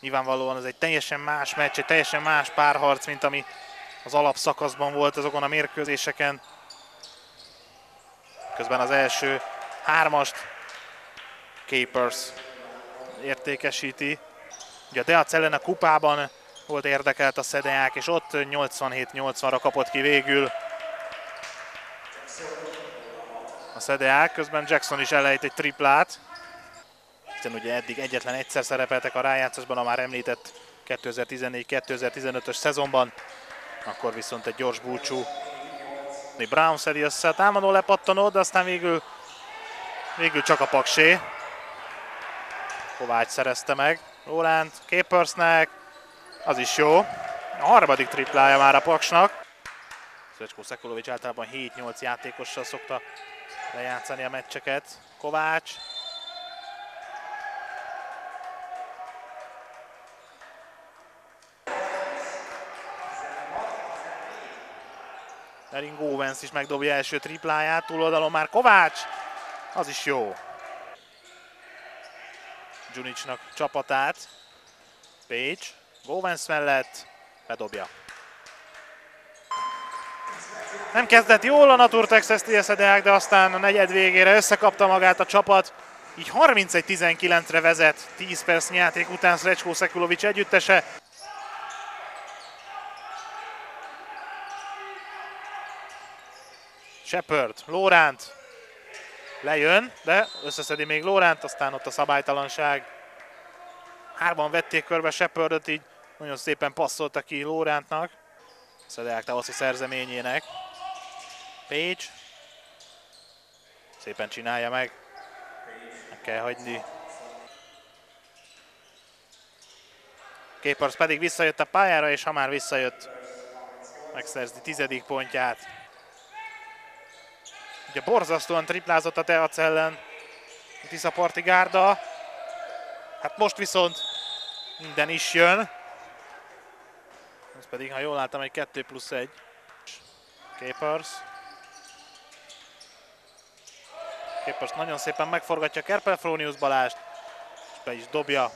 Nyilvánvalóan ez egy teljesen más meccs, egy teljesen más párharc, mint ami az alapszakaszban volt azokon a mérkőzéseken. Közben az első hármast Capers értékesíti. Ugye a Deac ellen a kupában volt érdekelt a Szedeák, és ott 87-80-ra kapott ki végül a Szedeák. Közben Jackson is elejt egy triplát. Hiszen ugye eddig egyetlen egyszer szerepeltek a rájátszásban, a már említett 2014-2015-ös szezonban. Akkor viszont egy gyors búcsú. Brown szedi össze támadó lepattanó, de aztán végül, végül csak a paksé. Kovács szerezte meg. Roland Capersnek. Az is jó. A harmadik triplája már a Paksnak. Szöcskó Szekulovics általában 7-8 játékossal szokta lejátszani a meccseket. Kovács. Erin Owens is megdobja első tripláját, túloldalon már Kovács. Az is jó. Junicsnak csapatát. Page, Govens mellett, bedobja. Nem kezdett jól a Naturtex Texas Deák, de aztán a negyed végére összekapta magát a csapat. Így 31-19-re vezet 10 perc játék után Srecskó Szekulovics együttese. Shepard, Lóránt, lejön, de összeszedi még Lóránt, aztán ott a szabálytalanság. Hárman vették körbe Shepardot, így nagyon szépen passzolta ki Lórántnak. Szedeák tavaszi szerzeményének. Page. Szépen csinálja meg. Meg kell hagyni. Képars pedig visszajött a pályára, és ha már visszajött, megszerzi tizedik pontját. Ugye borzasztóan triplázott a Teac ellen. Tisza Parti Gárda. Hát most viszont minden is jön. Ez pedig, ha jól láttam, egy 2 plusz 1. Capers. Capers nagyon szépen megforgatja Kerpel Fronius Balást, és be is dobja.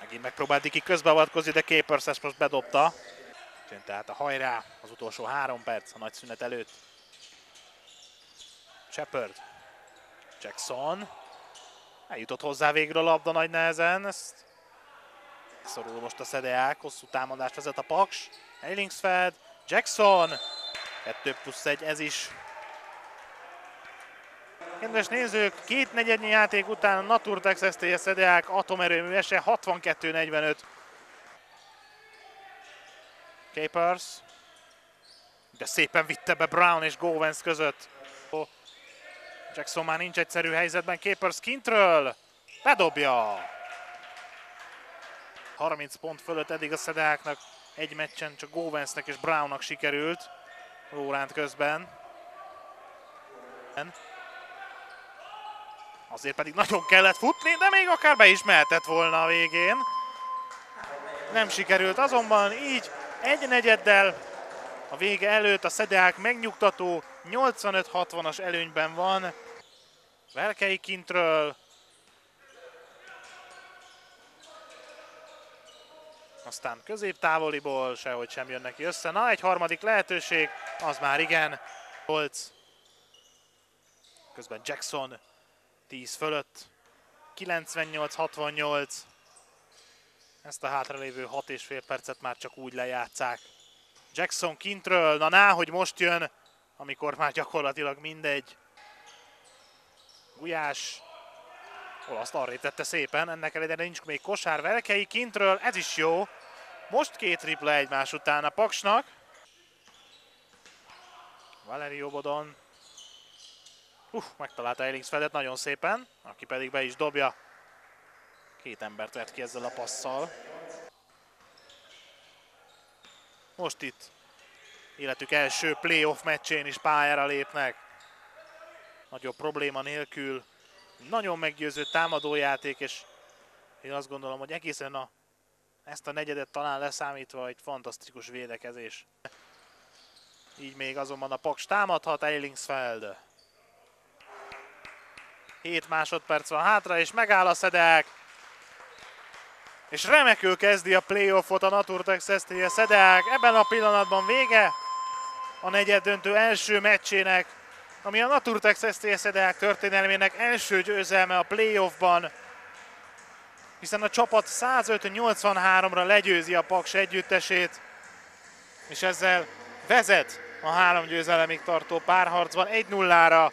Megint megpróbált Diki közbeavatkozni, de Capers ezt most bedobta. Tehát a hajrá, az utolsó három perc a nagy szünet előtt. Shepard. Jackson. Eljutott hozzá végre a labda nagy nehezen. Ezt szorul most a Szedeák. Hosszú támadást vezet a Paks. Eilingsfeld. Jackson. 2 plusz 1, ez is. Kedves nézők, két negyednyi játék után a Naturtex STS Szedeák atomerőművese 62-45. Capers. De szépen vitte be Brown és Govens között. Jackson már nincs egyszerű helyzetben, Capers kintről, bedobja! 30 pont fölött eddig a Szedeáknak, egy meccsen csak Govensnek és Brownnak sikerült, Lóránt közben. Azért pedig nagyon kellett futni, de még akár be is mehetett volna a végén. Nem sikerült azonban, így egy negyeddel a vége előtt a Szedeák megnyugtató 85-60-as előnyben van. Velkei kintről. Aztán középtávoliból sehogy sem jön neki össze. Na, egy harmadik lehetőség, az már igen. Holc. Közben Jackson 10 fölött. 98-68. Ezt a hátralévő 6,5 percet már csak úgy lejátszák. Jackson kintről, na ná, hogy most jön, amikor már gyakorlatilag mindegy. Gulyás olaszt arra tette szépen, ennek ellenére nincs még kosár Velkei kintről, ez is jó. Most két tripla egymás után a Paksnak. Valeri Obodon. Uh, megtalálta Ellingsfeldet nagyon szépen, aki pedig be is dobja. Két embert vett ki ezzel a passzal. Most itt életük első playoff meccsén is pályára lépnek. Nagyobb probléma nélkül. Nagyon meggyőző támadójáték, és én azt gondolom, hogy egészen a, ezt a negyedet talán leszámítva egy fantasztikus védekezés. Így még azonban a Paks támadhat, Eilingsfeld. 7 másodperc van hátra, és megáll a Szedek. És remekül kezdi a playoffot a Naturtex STS Szedek. Ebben a pillanatban vége a negyed döntő első meccsének, ami a Naturtex STS Szedek történelmének első győzelme a playoffban hiszen a csapat 105-83-ra legyőzi a Paks együttesét, és ezzel vezet a három győzelemig tartó párharcban 1-0-ra.